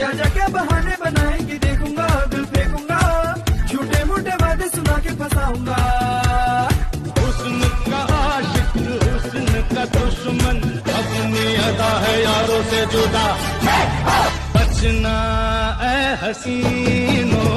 जा जा के बहाने बनाएँगे, देखूँगा, दिल फेंकूँगा। झूठे मूठे वादे सुना के फंसाऊँगा। हुस्न का आशिक, हुस्न का दुश्मन, अपनी अदा है यारों से जुदा। बचना ए हसीनों